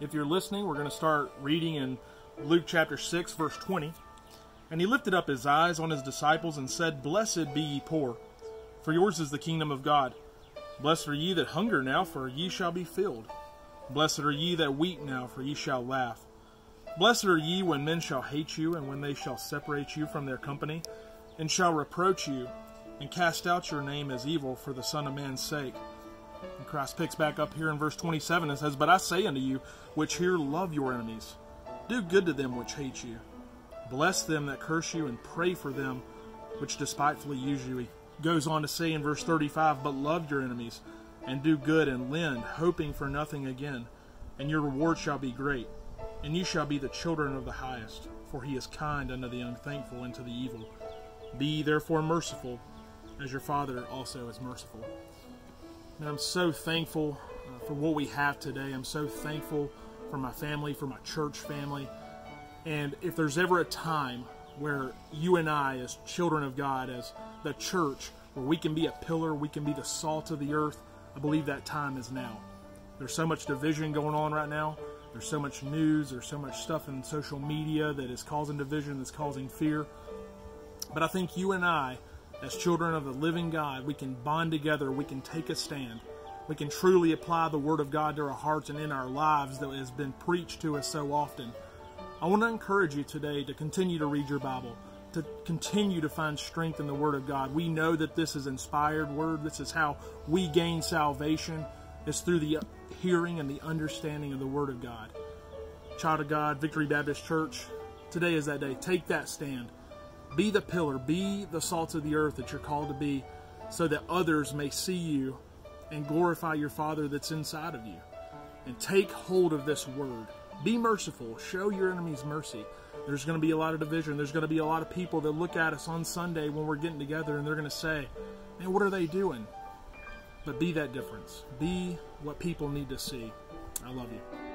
if you're listening, we're going to start reading in Luke chapter 6, verse 20. And he lifted up his eyes on his disciples and said, Blessed be ye poor, for yours is the kingdom of God. Blessed are ye that hunger now, for ye shall be filled. Blessed are ye that weep now, for ye shall laugh. Blessed are ye when men shall hate you, and when they shall separate you from their company, and shall reproach you, and cast out your name as evil for the Son of Man's sake. And Christ picks back up hear in verse 27 and says, But I say unto you, which here love your enemies, do good to them which hate you. Bless them that curse you, and pray for them which despitefully use you. He goes on to say in verse 35, But love your enemies, and do good, and lend, hoping for nothing again, and your reward shall be great. And you shall be the children of the highest, for he is kind unto the unthankful and to the evil. Be therefore merciful, as your Father also is merciful. And I'm so thankful uh, for what we have today. I'm so thankful for my family, for my church family. And if there's ever a time where you and I, as children of God, as the church, where we can be a pillar, we can be the salt of the earth, I believe that time is now. There's so much division going on right now. There's so much news, there's so much stuff in social media that is causing division, that's causing fear. But I think you and I, as children of the living God, we can bond together, we can take a stand. We can truly apply the Word of God to our hearts and in our lives that has been preached to us so often. I want to encourage you today to continue to read your Bible, to continue to find strength in the Word of God. We know that this is inspired Word. This is how we gain salvation. It's through the hearing and the understanding of the Word of God. Child of God, Victory Baptist Church, today is that day. Take that stand. Be the pillar, be the salt of the earth that you're called to be, so that others may see you and glorify your Father that's inside of you. And take hold of this word. Be merciful. Show your enemies mercy. There's going to be a lot of division. There's going to be a lot of people that look at us on Sunday when we're getting together and they're going to say, Man, what are they doing? But be that difference. Be what people need to see. I love you.